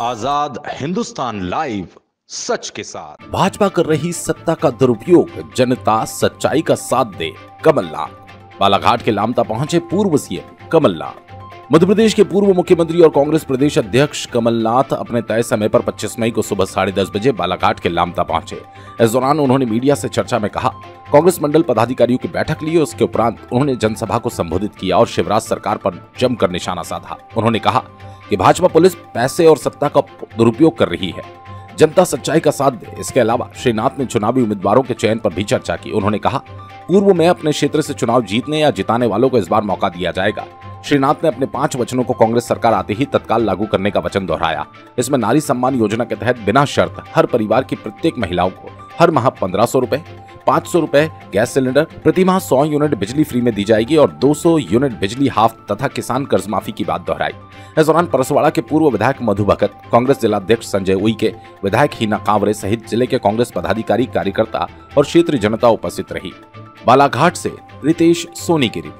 आज़ाद Hindustan live सच के साथ। भाजपा कर रही सत्ता का दुरुपयोग, जनता सच्चाई का साथ दे कमलनाथ बालाघाट के लामता पहुँचे पूर्व सीएम कमलनाथ मध्य प्रदेश के पूर्व मुख्यमंत्री और कांग्रेस प्रदेश अध्यक्ष कमलनाथ अपने तय समय पर 25 मई को सुबह साढ़े दस बजे बालाघाट के लामता पहुँचे। इस दौरान उन्होंने मीडिया से चर्चा में कहा, कांग्रेस मंडल पदाधिकारियों की बैठक ली उसके उपरांत उन्होंने जनसभा को संबोधित किया और शिवराज सरकार पर जमकर निशाना साधा। उन्होंने कहा कि भाजपा पुलिस पैसे और सत्ता का दुरुपयोग कर रही है। जनता सच्चाई का साथ दे। इसके अलावा श्री नाथ ने चुनावी उम्मीदवारों के चयन पर भी चर्चा की। उन्होंने कहा, पूर्व में अपने क्षेत्र से चुनाव जीतने या जिताने वालों को इस बार मौका दिया जाएगा। श्री नाथ ने अपने पाँच वचनों को कांग्रेस सरकार आते ही तत्काल लागू करने का वचन दोहराया। इसमें नारी सम्मान योजना के तहत बिना शर्त हर परिवार की प्रत्येक महिलाओं को हर माह पंद्रह सौ रूपए, पाँच सौ रूपए गैस सिलेंडर, प्रति माह सौ यूनिट बिजली फ्री में दी जाएगी और 200 यूनिट बिजली हाफ़ तथा किसान कर्ज माफ़ी की बात दोहराई। इस दौरान परसवाड़ा के पूर्व विधायक मधु भगत, कांग्रेस जिलाध्यक्ष संजय उइके विधायक हीना कांवरे सहित ज़िले के कांग्रेस पदाधिकारी, कार्यकर्ता और क्षेत्रीय जनता उपस्थित रही। बालाघाट से रितेश सोनी की रिपोर्ट।